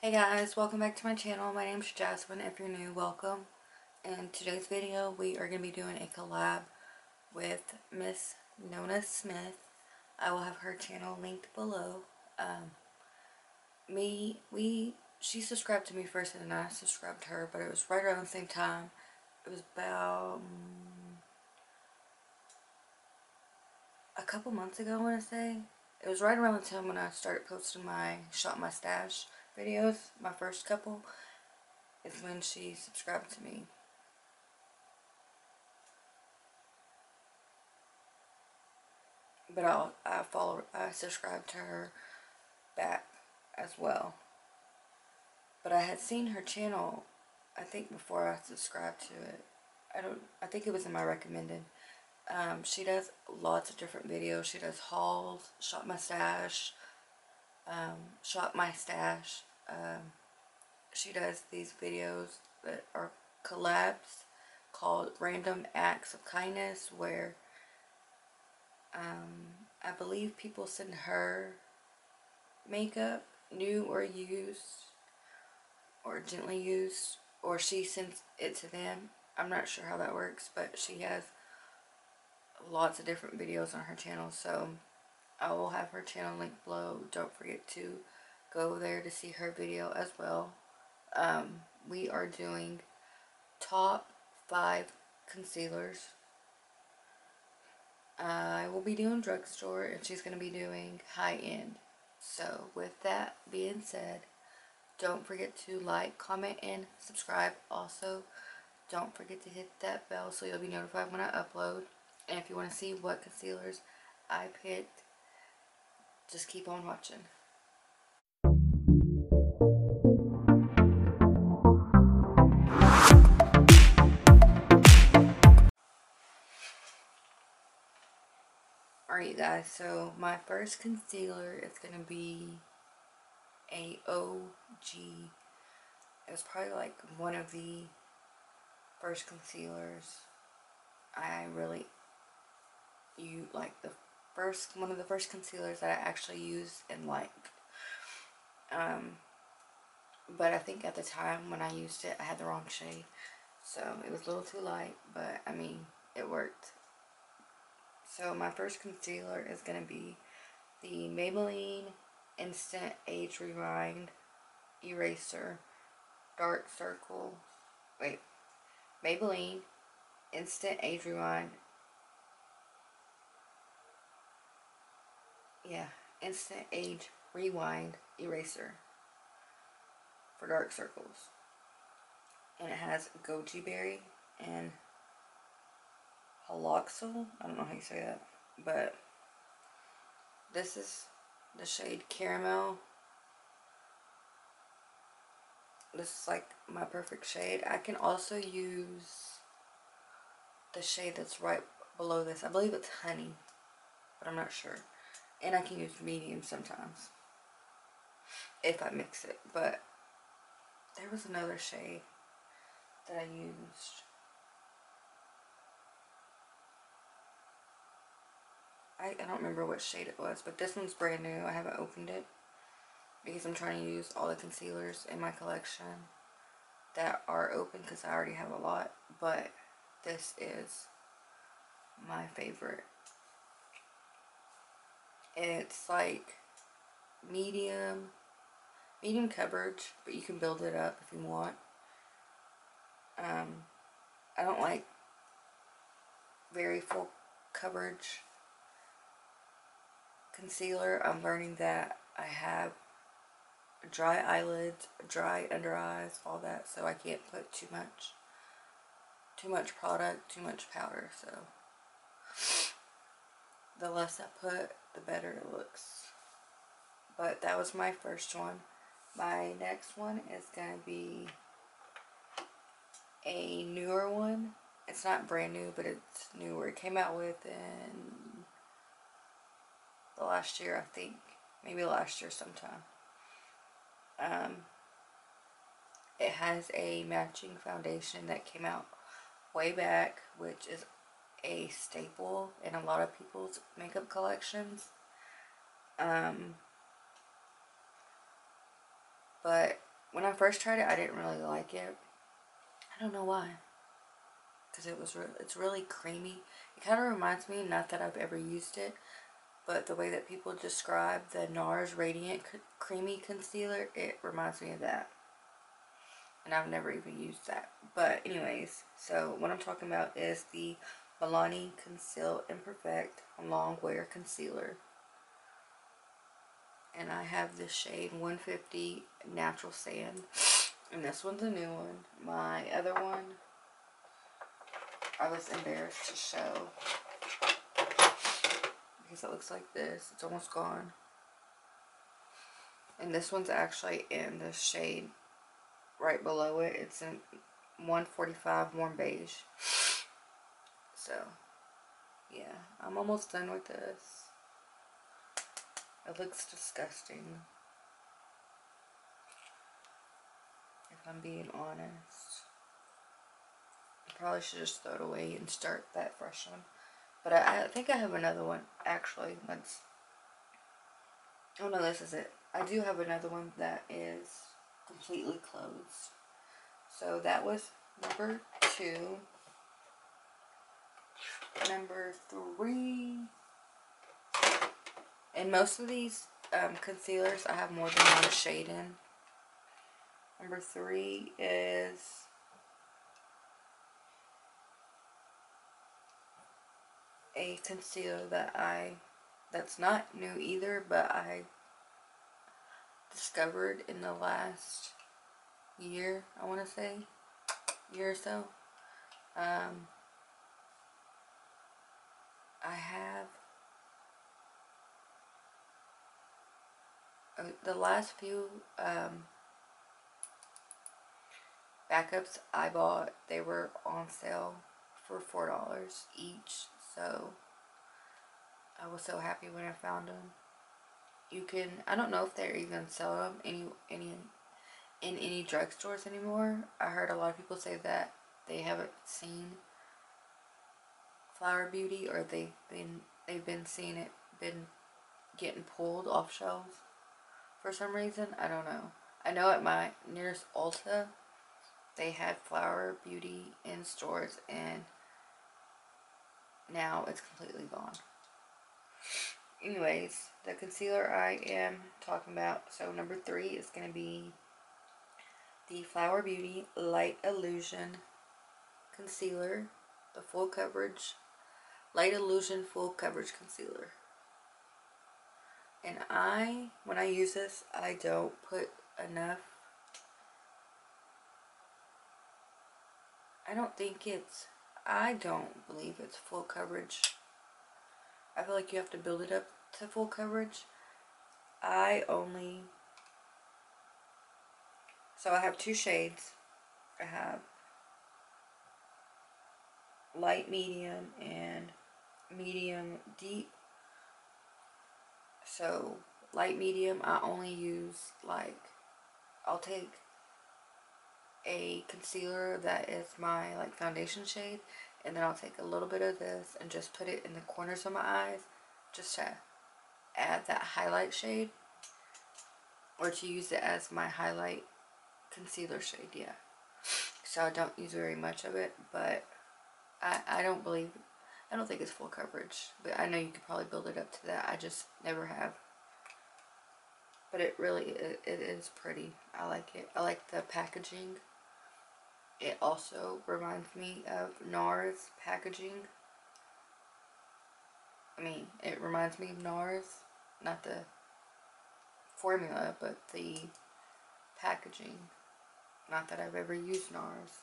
Hey guys, welcome back to my channel. My name is Jasmine. If you're new, welcome. In today's video, we are going to be doing a collab with Miss Nona Smith. I will have her channel linked below. Um, me, we, she subscribed to me first and then I subscribed to her, but it was right around the same time. It was about um, a couple months ago, I want to say. It was right around the time when I started posting my Shop My Stash videos, my first couple, is when she subscribed to me. But I'll, I followed, I subscribed to her back as well. But I had seen her channel, I think before I subscribed to it. I don't, I think it was in my recommended. Um, she does lots of different videos. She does hauls, shop my stash, um, shop my stash, um, she does these videos that are collabs called Random Acts of Kindness where um, I believe people send her makeup, new or used, or gently used, or she sends it to them. I'm not sure how that works, but she has lots of different videos on her channel, so I will have her channel linked below. Don't forget to go there to see her video as well. Um, we are doing top five concealers. I will be doing drugstore and she's going to be doing high end. So with that being said, don't forget to like, comment, and subscribe. Also, don't forget to hit that bell so you'll be notified when I upload. And if you want to see what concealers I picked, just keep on watching. Alright you guys, so my first concealer is going to be a OG. It was probably like one of the first concealers I really you like the first one of the first concealers that I actually used and liked. Um but I think at the time when I used it I had the wrong shade. So it was a little too light, but I mean it worked. So my first concealer is going to be the Maybelline Instant Age Rewind Eraser Dark Circle. Wait. Maybelline Instant Age Rewind. Yeah. Instant Age Rewind Eraser for dark circles. And it has goji berry and haloxyl. I don't know how you say that. But this is the shade Caramel. This is like my perfect shade. I can also use the shade that's right below this. I believe it's Honey, but I'm not sure. And I can use medium sometimes if I mix it. But there was another shade that I used. I, I don't remember what shade it was, but this one's brand new. I haven't opened it because I'm trying to use all the concealers in my collection that are open because I already have a lot. But this is my favorite. It's like medium, medium coverage, but you can build it up if you want. Um, I don't like very full coverage concealer. I'm learning that I have dry eyelids, dry under eyes, all that, so I can't put too much too much product, too much powder, so the less I put, the better it looks. But that was my first one. My next one is going to be a newer one. It's not brand new, but it's newer. It came out with within the last year, I think. Maybe last year sometime. Um, it has a matching foundation that came out way back, which is a staple in a lot of people's makeup collections. Um, but when I first tried it, I didn't really like it. I don't know why. Because it was re it's really creamy. It kind of reminds me, not that I've ever used it, but the way that people describe the NARS Radiant Creamy Concealer, it reminds me of that. And I've never even used that. But anyways, so what I'm talking about is the Milani Conceal Imperfect Long Wear Concealer. And I have the shade 150 Natural Sand. And this one's a new one. My other one, I was embarrassed to show. Because it looks like this. It's almost gone. And this one's actually in the shade right below it. It's in 145 Warm Beige. So, yeah, I'm almost done with this. It looks disgusting. If I'm being honest. I probably should just throw it away and start that fresh one. But I, I think I have another one, actually. Let's... Oh no, this is it. I do have another one that is completely closed. So that was number two number three. And most of these um, concealers, I have more than one shade in. Number three is a concealer that I, that's not new either, but I discovered in the last year, I want to say, year or so. Um, I have uh, the last few um, backups I bought, they were on sale for $4 each. So I was so happy when I found them. You can, I don't know if they're even selling them any, any, in any drugstores anymore. I heard a lot of people say that they haven't seen Flower Beauty or they've been they've been seeing it been getting pulled off shelves for some reason. I don't know. I know at my nearest Ulta they had Flower Beauty in stores and now it's completely gone. Anyways, the concealer I am talking about, so number three is going to be the Flower Beauty Light Illusion Concealer, the full coverage Light Illusion Full Coverage Concealer. And I, when I use this, I don't put enough. I don't think it's, I don't believe it's full coverage. I feel like you have to build it up to full coverage. I only, so I have two shades. I have light medium and medium deep so light medium I only use like I'll take a concealer that is my like foundation shade and then I'll take a little bit of this and just put it in the corners of my eyes just to add that highlight shade or to use it as my highlight concealer shade yeah so I don't use very much of it but I, I don't believe I don't think it's full coverage, but I know you could probably build it up to that. I just never have. But it really, it, it is pretty. I like it. I like the packaging. It also reminds me of NARS packaging. I mean, it reminds me of NARS. Not the formula, but the packaging. Not that I've ever used NARS.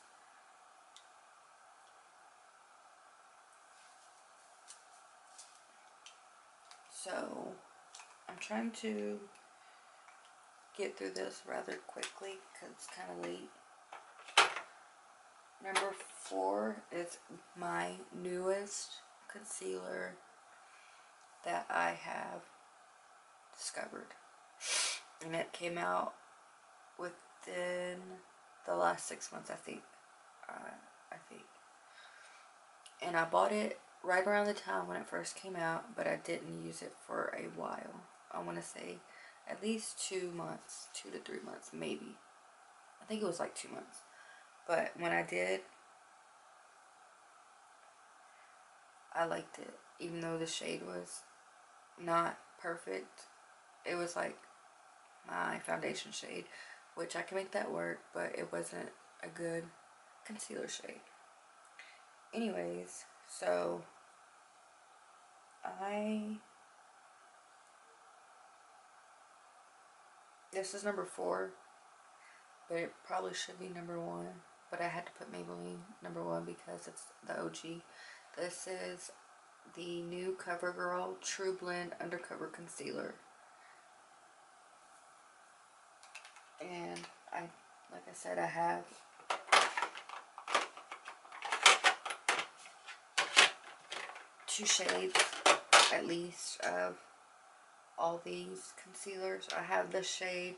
So I'm trying to get through this rather quickly because it's kind of late. Number four is my newest concealer that I have discovered. And it came out within the last six months, I think. Uh, I think. And I bought it right around the time when it first came out, but I didn't use it for a while. I want to say at least two months, two to three months, maybe. I think it was like two months. But when I did, I liked it. Even though the shade was not perfect, it was like my foundation shade, which I can make that work, but it wasn't a good concealer shade. Anyways, so I this is number four, but it probably should be number one. But I had to put Maybelline number one because it's the OG. This is the new CoverGirl TruBlend Undercover Concealer. And I, like I said, I have two shades at least of all these concealers. I have the shade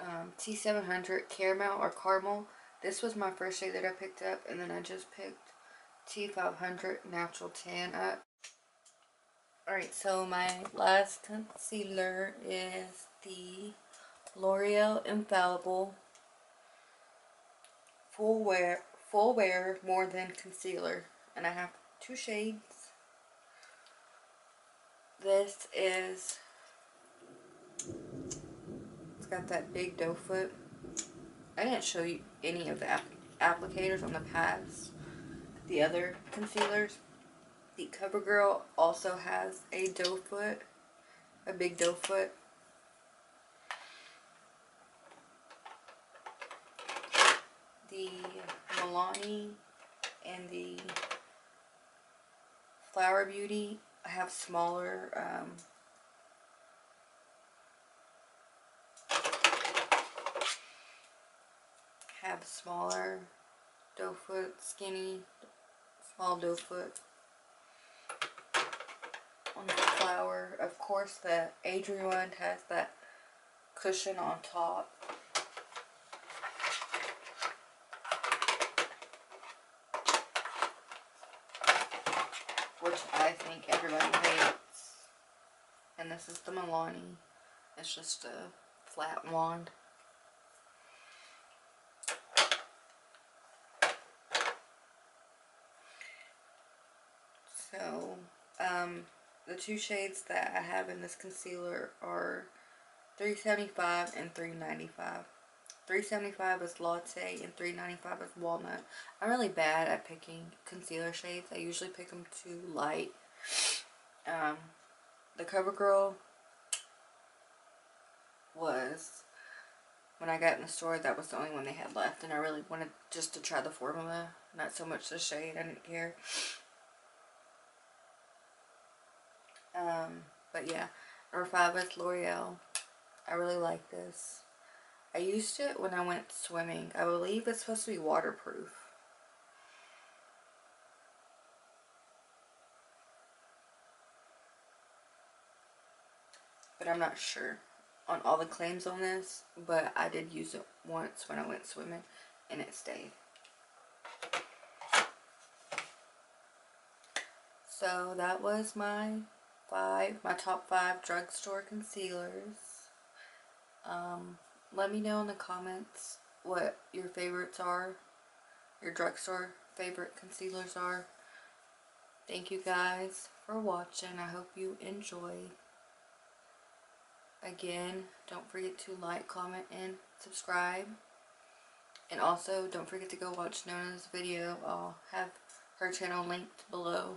um, T700 Caramel or Caramel. This was my first shade that I picked up and then I just picked T500 Natural Tan up. Alright, so my last concealer is the L'Oreal Infallible Full Wear Full Wear More Than Concealer. And I have two shades. This is, it's got that big doe foot. I didn't show you any of the applicators on the pads. the other concealers. The CoverGirl also has a doe foot, a big doe foot. The Milani and the Flower Beauty have smaller um, have smaller doe foot, skinny, small doe foot on the flower. Of course, the Age Rewind has that cushion on top. which I think everybody hates. And this is the Milani. It's just a flat wand. So, um, the two shades that I have in this concealer are 375 and 395. 375 is latte and 395 is walnut. I'm really bad at picking concealer shades. I usually pick them too light. Um, the CoverGirl was, when I got in the store, that was the only one they had left. And I really wanted just to try the formula, not so much the shade. I didn't care. Um, but yeah, number five is L'Oreal. I really like this. I used it when I went swimming. I believe it's supposed to be waterproof. But I'm not sure on all the claims on this. But I did use it once when I went swimming and it stayed. So that was my five, my top five drugstore concealers. Um, let me know in the comments what your favorites are, your drugstore favorite concealers are. Thank you guys for watching. I hope you enjoy. Again, don't forget to like, comment, and subscribe. And also, don't forget to go watch Nona's video. I'll have her channel linked below.